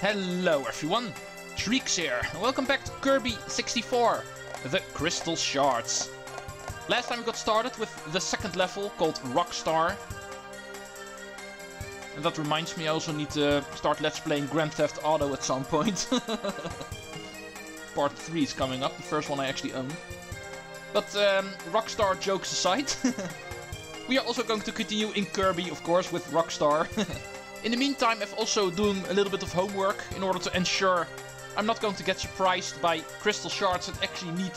Hello everyone, Treecks here, and welcome back to Kirby 64, the Crystal Shards. Last time we got started with the second level called Rockstar. And that reminds me I also need to start Let's Playing Grand Theft Auto at some point. Part 3 is coming up, the first one I actually own. But um, Rockstar jokes aside, we are also going to continue in Kirby, of course, with Rockstar. in the meantime, I've also doing a little bit of homework in order to ensure I'm not going to get surprised by crystal shards that actually need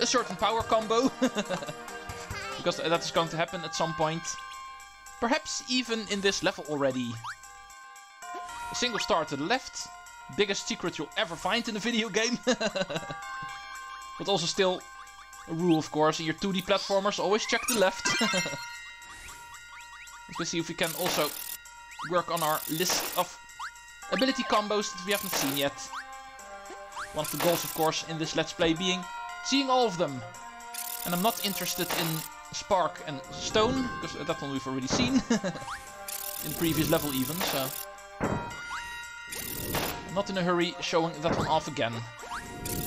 a certain power combo. because that is going to happen at some point. Perhaps even in this level already. A single star to the left. Biggest secret you'll ever find in a video game. but also still a rule, of course. In your 2D platformers, always check the left. Let's see if we can also work on our list of ability combos that we haven't seen yet. One of the goals, of course, in this Let's Play being seeing all of them. And I'm not interested in Spark and Stone, because that one we've already seen. in the previous level even, so... Not in a hurry showing that one off again.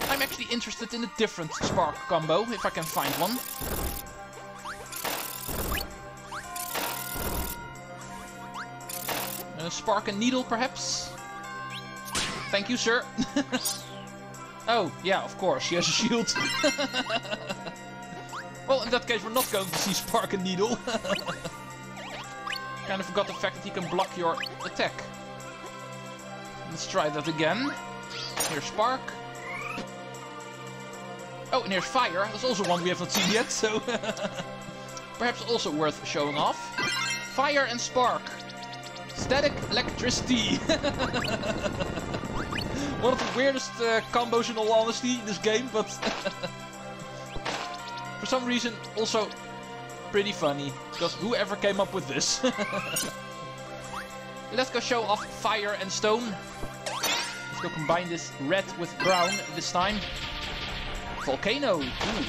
I'm actually interested in a different Spark combo, if I can find one. Spark and needle, perhaps? Thank you, sir. oh, yeah, of course, she has a shield. well, in that case, we're not going to see Spark and Needle. kind of forgot the fact that he can block your attack. Let's try that again. Here's Spark. Oh, and here's Fire. That's also one we have not seen yet, so... Perhaps also worth showing off. Fire and Spark. Static electricity. One of the weirdest uh, combos in all honesty in this game, but for some reason also pretty funny. Because whoever came up with this? Let's go show off fire and stone. Let's go combine this red with brown this time. Volcano. Ooh.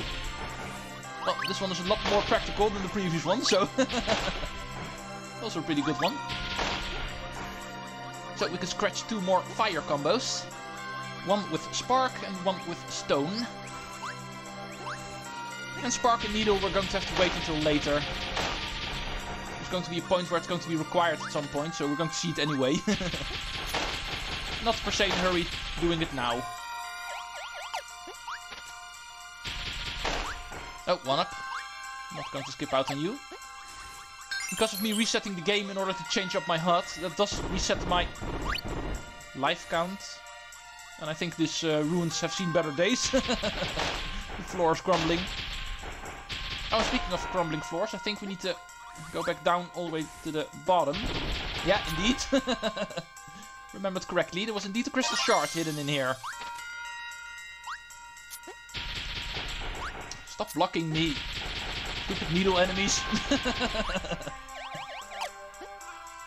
Well, this one is a lot more practical than the previous one, so... also a pretty good one. So we can scratch two more fire combos. One with Spark and one with Stone. And Spark and Needle we're going to have to wait until later. There's going to be a point where it's going to be required at some point, so we're going to see it anyway. Not per se in a hurry doing it now. Oh, one up. Not going to skip out on you because of me resetting the game in order to change up my HUD, that does reset my life count. And I think these uh, ruins have seen better days. the floor is crumbling. Oh, speaking of crumbling floors, I think we need to go back down all the way to the bottom. Yeah, indeed. Remembered correctly, there was indeed a crystal shard hidden in here. Stop blocking me. Stupid needle enemies.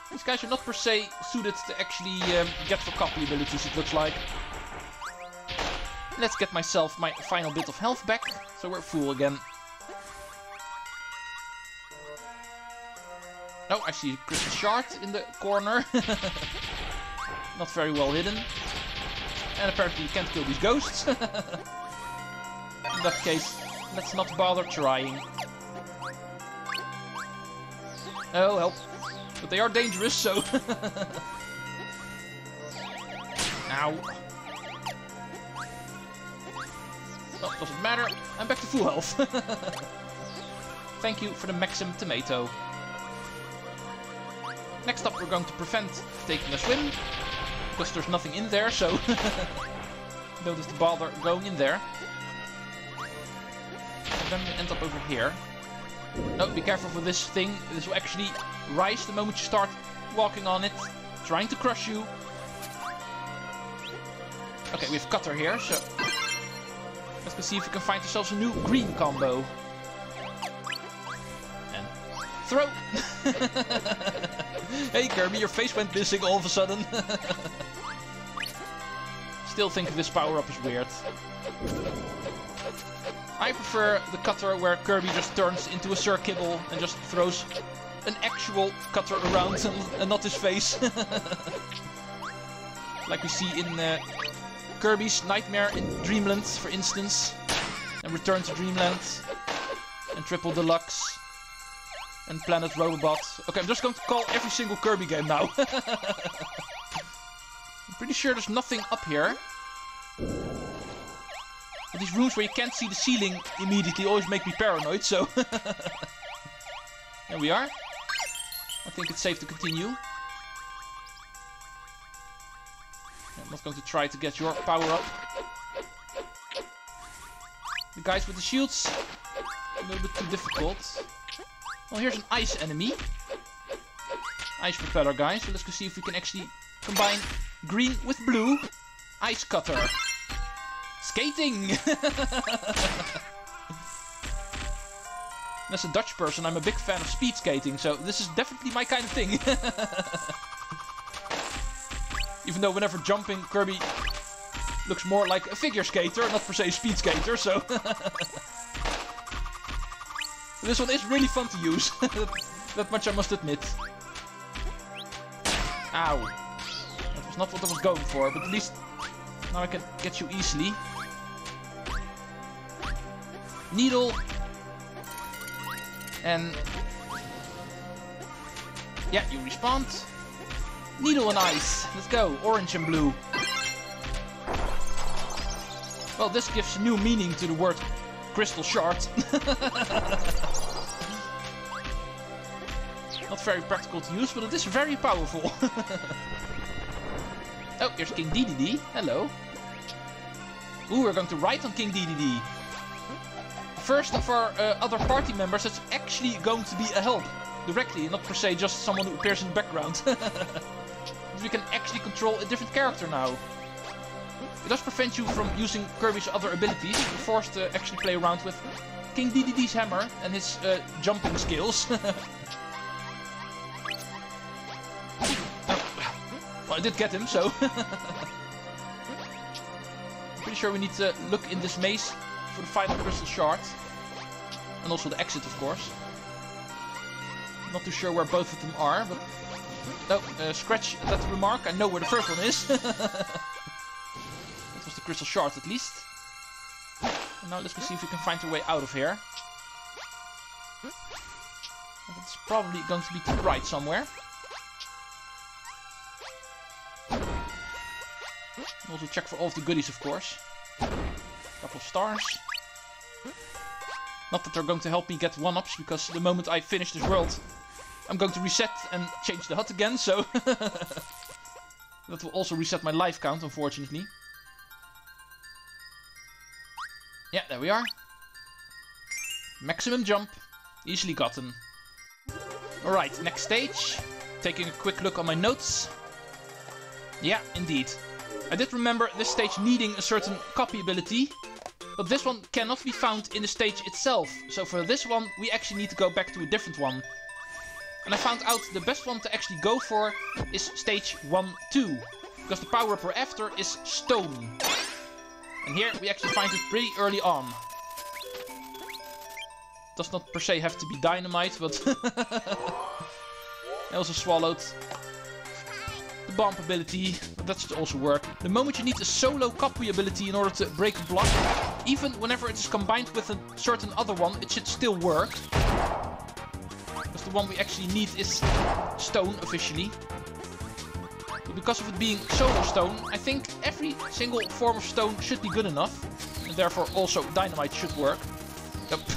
These guys are not per se suited to actually um, get for copy abilities, it looks like. Let's get myself my final bit of health back, so we're full again. Oh, I see a crystal shard in the corner. not very well hidden. And apparently you can't kill these ghosts. in that case, let's not bother trying. Oh, help. But they are dangerous, so... Ow. Oh, doesn't matter. I'm back to full health. Thank you for the Maxim Tomato. Next up, we're going to prevent taking a swim. Because there's nothing in there, so... don't have to bother going in there. And then we end up over here. No, be careful for this thing. This will actually rise the moment you start walking on it. Trying to crush you. Okay, we have Cutter here, so... Let's see if we can find ourselves a new green combo. And... Throw! hey Kirby, your face went missing all of a sudden. Still think this power-up is weird. I prefer the cutter where Kirby just turns into a Sir Kibble and just throws an actual cutter around and, and not his face. like we see in uh, Kirby's Nightmare in Dreamland, for instance, and Return to Dreamland, and Triple Deluxe, and Planet Robobot. Okay, I'm just going to call every single Kirby game now. I'm pretty sure there's nothing up here. These rooms where you can't see the ceiling immediately always make me paranoid, so... there we are. I think it's safe to continue. I'm not going to try to get your power up. The guys with the shields, a little bit too difficult. Well, here's an ice enemy. Ice propeller guy, so let's go see if we can actually combine green with blue. Ice cutter. Skating! As a Dutch person, I'm a big fan of speed skating, so this is definitely my kind of thing. Even though whenever jumping, Kirby looks more like a figure skater, not per se a speed skater, so... this one is really fun to use. that much I must admit. Ow. That was not what I was going for, but at least now I can get you easily. Needle. And... Yeah, you respond. Needle and ice. Let's go. Orange and blue. Well, this gives new meaning to the word crystal shard. Not very practical to use, but it is very powerful. oh, here's King Dedede. Hello. Ooh, we're going to ride on King Dedede. First of our uh, other party members, it's actually going to be a help. Directly, not per se just someone who appears in the background. we can actually control a different character now. It does prevent you from using Kirby's other abilities. You're forced to actually play around with King Dedede's hammer and his uh, jumping skills. Well, I did get him, so... Pretty sure we need to look in this maze for the final crystal shard. And also the exit, of course. Not too sure where both of them are, but... Oh, uh, scratch that remark. I know where the first one is. that was the crystal shard, at least. And now let's go see if we can find a way out of here. It's probably going to be to the right somewhere. Also check for all of the goodies, of course. Couple of stars. Not that they're going to help me get one-ups, because the moment I finish this world, I'm going to reset and change the HUD again, so... that will also reset my life count, unfortunately. Yeah, there we are. Maximum jump. Easily gotten. Alright, next stage. Taking a quick look on my notes. Yeah, indeed. I did remember this stage needing a certain copy ability. But this one cannot be found in the stage itself. So for this one, we actually need to go back to a different one. And I found out the best one to actually go for is stage 1-2. Because the power-up we're after is stone. And here we actually find it pretty early on. Does not per se have to be dynamite, but... I also swallowed bump ability, that should also work. The moment you need a solo copy ability in order to break a block, even whenever it is combined with a certain other one, it should still work Because the one we actually need is stone officially. But because of it being solo stone, I think every single form of stone should be good enough. And therefore also dynamite should work. Yep.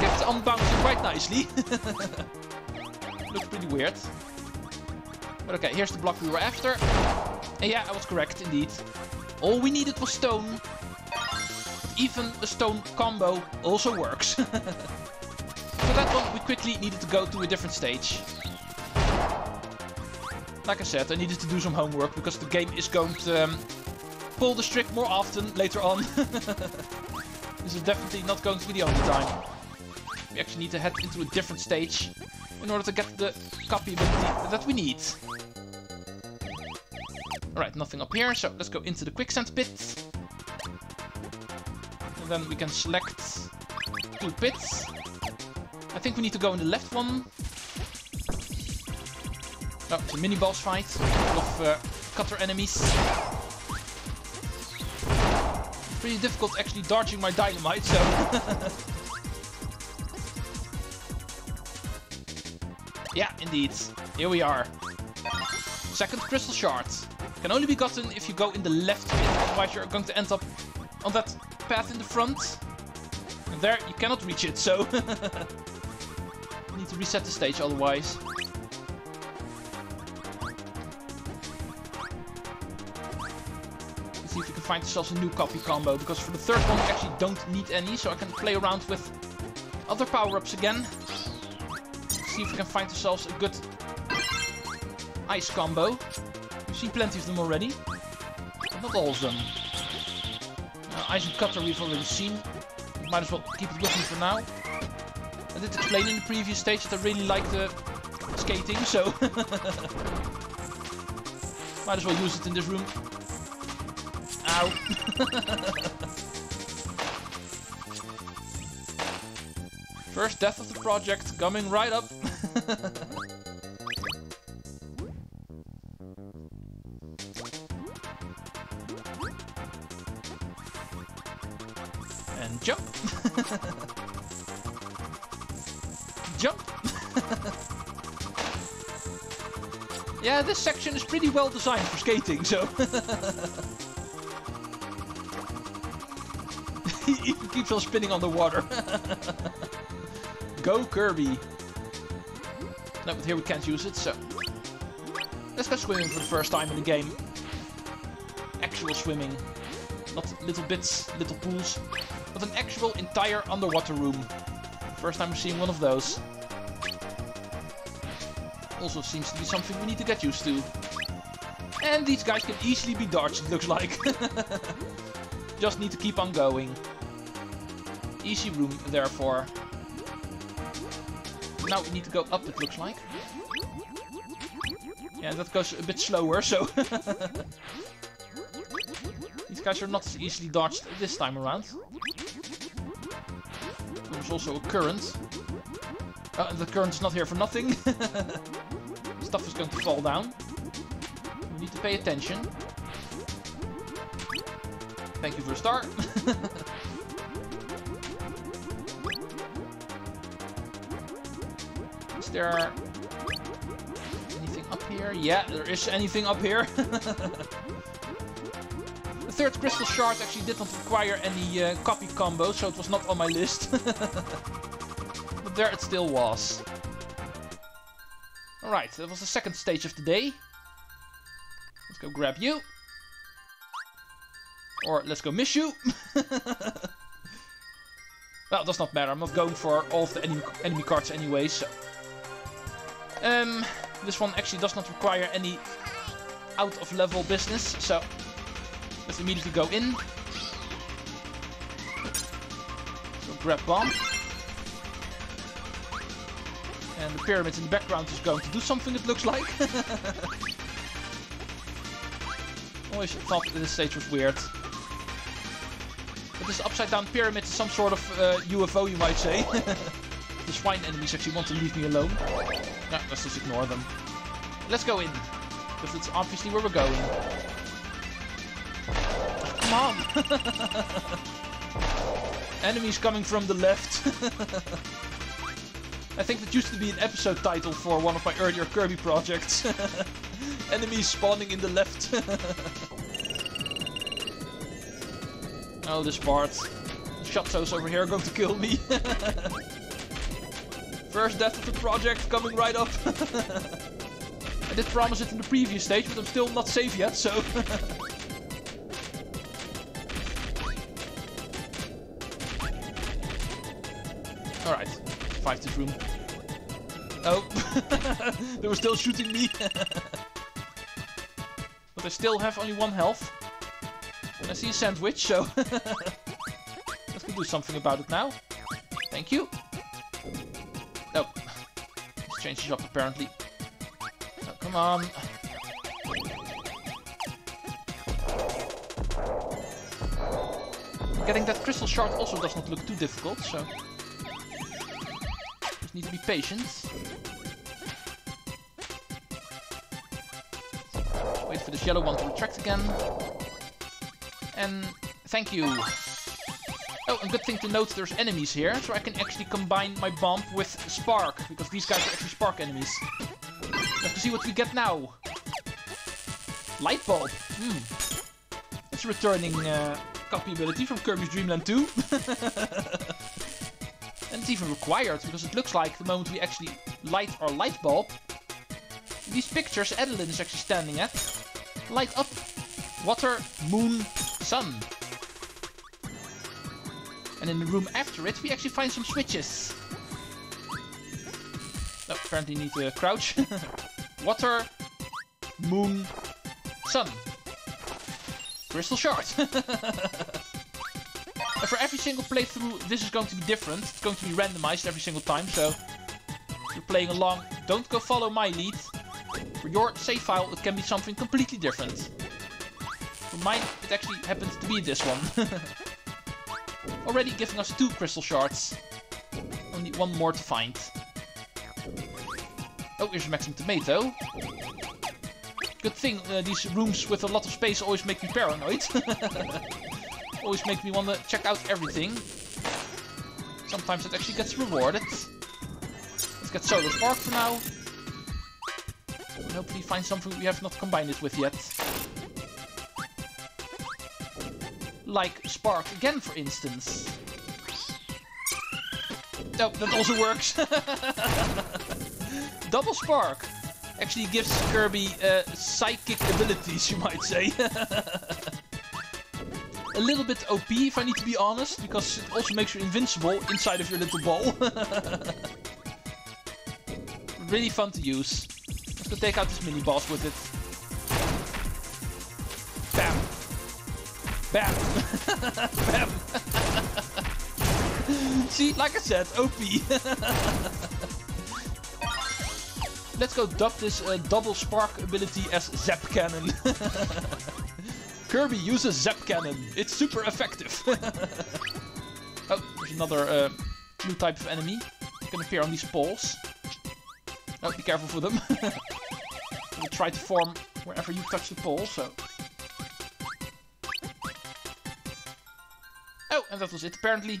Kept on bouncing quite nicely. Looks pretty weird. But okay, here's the block we were after. And yeah, I was correct indeed. All we needed was stone even a stone combo also works. For that one, we quickly needed to go to a different stage. Like I said, I needed to do some homework because the game is going to um, pull the trick more often later on. this is definitely not going to be the only time. We actually need to head into a different stage in order to get the copy that we need. Alright, nothing up here, so let's go into the quicksand pit And then we can select two pits. I think we need to go in the left one. Oh, it's a mini boss fight. Of uh, cutter enemies. Pretty difficult actually dodging my dynamite, so... yeah, indeed. Here we are. Second crystal shard. Can only be gotten if you go in the left bit, otherwise you're going to end up on that path in the front. And there, you cannot reach it, so... need to reset the stage otherwise. Let's see if we can find ourselves a new copy combo, because for the third one we actually don't need any, so I can play around with other power-ups again. See if we can find ourselves a good ice combo. Seen plenty of them already, not all of them. Uh, ice and cutter we've already seen. Might as well keep it with me for now. I did explain in the previous stage that I really like the skating, so... Might as well use it in this room. Ow. First death of the project coming right up. And jump. jump. yeah, this section is pretty well designed for skating, so... he even keeps on spinning on the water. Go Kirby. But here we can't use it, so... Let's go swimming for the first time in the game. Actual swimming. Not little bits, little pools. But an actual entire underwater room. First time seeing one of those. Also seems to be something we need to get used to. And these guys can easily be dodged, it looks like. Just need to keep on going. Easy room, therefore. Now we need to go up, it looks like. Yeah, that goes a bit slower, so... These guys are not as easily dodged this time around. There's also a current. Uh, the current's not here for nothing. Stuff is going to fall down. We need to pay attention. Thank you for a star. there anything up here? Yeah, there is anything up here. the third crystal shard actually did not require any uh, copy combo, so it was not on my list. but there it still was. Alright, that was the second stage of the day. Let's go grab you. Or let's go miss you. well, it does not matter. I'm not going for all of the enemy, enemy cards anyway, so... Um, this one actually does not require any out-of-level business, so... Let's immediately go in. So grab bomb. And the pyramid in the background is going to do something, it looks like. Always thought this stage was weird. But this upside down pyramid is some sort of uh, UFO, you might say. the swine enemies actually want to leave me alone. No, let's just ignore them. Let's go in. Because it's obviously where we're going. Come on! Enemies coming from the left. I think that used to be an episode title for one of my earlier Kirby projects. Enemies spawning in the left. oh, this part. Shotzos over here are going to kill me. First death of the project coming right up. I did promise it in the previous stage, but I'm still not safe yet, so... Alright, fight this room. Oh, they were still shooting me. but I still have only one health. And I see a sandwich, so... Let's do something about it now. Thank you. Change up, apparently. Oh, come on. Getting that crystal shard also does not look too difficult, so... Just need to be patient. Wait for this yellow one to retract again. And thank you. Oh, and good thing to note there's enemies here, so I can actually combine my bomb with Spark, because these guys are actually Spark enemies. Let's see what we get now. Light bulb. Hmm. It's returning uh, copy ability from Kirby's Dream Land 2. and it's even required, because it looks like the moment we actually light our light bulb, these pictures Adeleine is actually standing at light up. Water, moon, sun. And in the room after it, we actually find some switches. Oh, apparently need to crouch. Water, moon, sun. Crystal shard. and for every single playthrough, this is going to be different. It's going to be randomized every single time, so if you're playing along, don't go follow my lead. For your save file, it can be something completely different. For mine, it actually happens to be this one. Already giving us two crystal shards. Only one more to find. Oh, here's a maximum tomato. Good thing uh, these rooms with a lot of space always make me paranoid. always make me want to check out everything. Sometimes it actually gets rewarded. Let's get Solar Spark for now. Hopefully find something we have not combined it with yet. Like Spark again, for instance. Oh, that also works. Double Spark actually gives Kirby uh, psychic abilities, you might say. A little bit OP, if I need to be honest, because it also makes you invincible inside of your little ball. really fun to use. Let's go take out this mini-boss with it. Bam! Bam! See, like I said, OP. Let's go dub this uh, double spark ability as Zap Cannon. Kirby uses Zap Cannon. It's super effective. oh, there's another uh, new type of enemy. It can appear on these poles. Oh, be careful for them. they try to form wherever you touch the pole, so... and that was it, apparently. A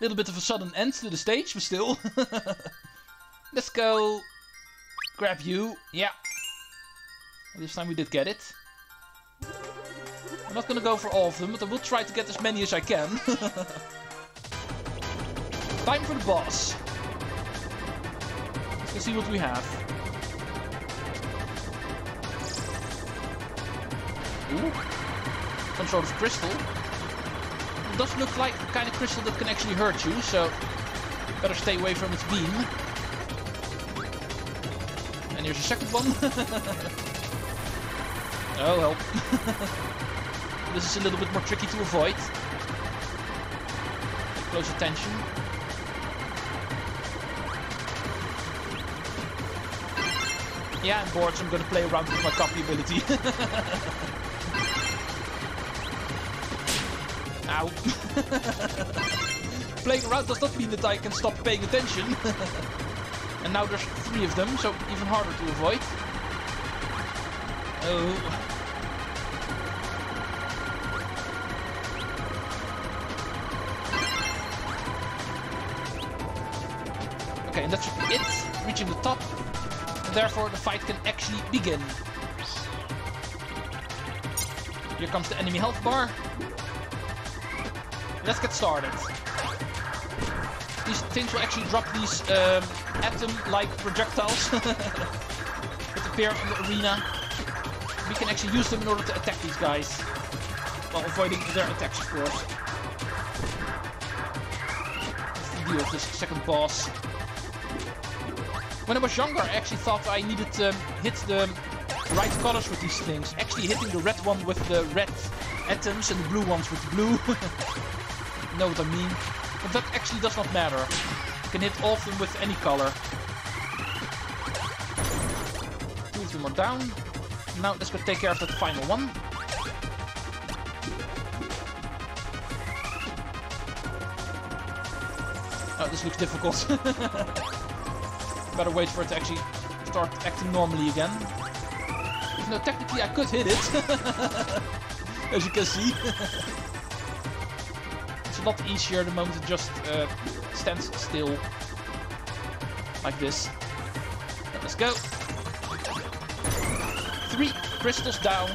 little bit of a sudden end to the stage, but still. Let's go grab you. Yeah. This time we did get it. I'm not gonna go for all of them, but I will try to get as many as I can. time for the boss. Let's see what we have. Ooh. Some sort of crystal. It does look like the kind of crystal that can actually hurt you, so better stay away from its beam. And here's a second one. oh help. this is a little bit more tricky to avoid. Close attention. Yeah, I'm bored, so I'm gonna play around with my copy ability. Ow. Playing around does not mean that I can stop paying attention. and now there's three of them, so even harder to avoid. Oh. Okay, and that's it. Reaching the top And therefore the fight can actually begin. Here comes the enemy health bar. Let's get started. These things will actually drop these um, atom-like projectiles that appear in the arena. We can actually use them in order to attack these guys. While avoiding their attacks, of course. That's the deal with this second boss. When I was younger, I actually thought I needed to hit the right colors with these things. Actually hitting the red one with the red atoms and the blue ones with the blue. know what I mean? But that actually does not matter. You can hit all of them with any color. Two of down. Now let's go take care of that final one. Oh, this looks difficult. Better wait for it to actually start acting normally again. though technically I could hit it. As you can see. a lot easier the moment it just uh, stands still. Like this. Let's go. Three crystals down.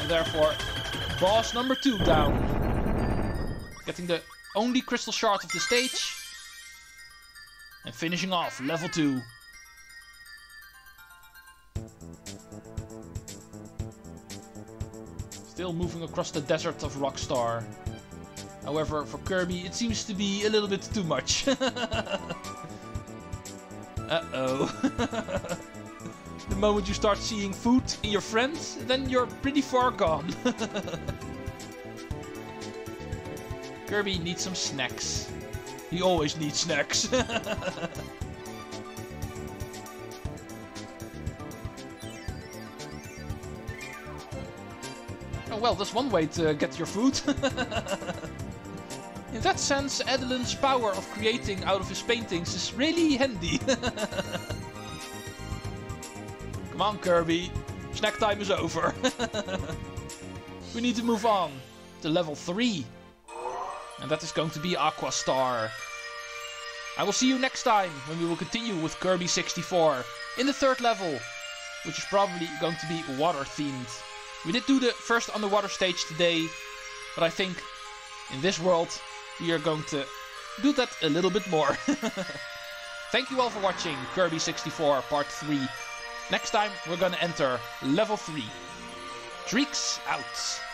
And therefore, boss number two down. Getting the only crystal shard of the stage. And finishing off level 2. Still moving across the desert of Rockstar. However, for Kirby, it seems to be a little bit too much. Uh-oh. the moment you start seeing food in your friends, then you're pretty far gone. Kirby needs some snacks. He always needs snacks. oh well, that's one way to get your food. In that sense, Adeleine's power of creating out of his paintings is really handy. Come on, Kirby. Snack time is over. we need to move on to level 3. And that is going to be Aqua Star. I will see you next time when we will continue with Kirby 64 in the third level, which is probably going to be water themed. We did do the first underwater stage today, but I think in this world we are going to do that a little bit more. Thank you all for watching Kirby 64 Part 3. Next time we're gonna enter level 3. Treecks out.